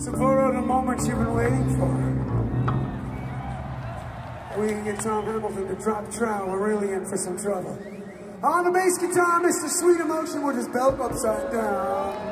So for the moment you've been waiting for. We can get Tom Hamilton to drop trowel. We're really in for some trouble. On the bass guitar, Mr. Sweet Emotion with his belt upside down.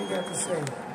You got to say?